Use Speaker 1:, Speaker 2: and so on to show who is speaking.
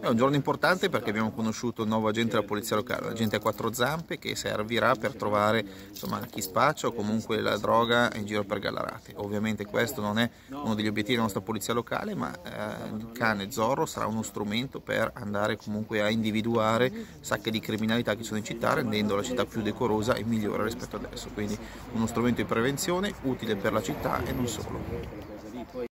Speaker 1: È un giorno importante perché abbiamo conosciuto il nuovo agente della polizia locale, l'agente a quattro zampe che servirà per trovare insomma, chi spaccia o comunque la droga in giro per Gallarate. Ovviamente questo non è uno degli obiettivi della nostra polizia locale, ma eh, il cane Zorro sarà uno strumento per andare comunque a individuare sacche di criminalità che sono in città, rendendo la città più decorosa e migliore rispetto adesso. Quindi uno strumento di prevenzione utile per la città e non solo.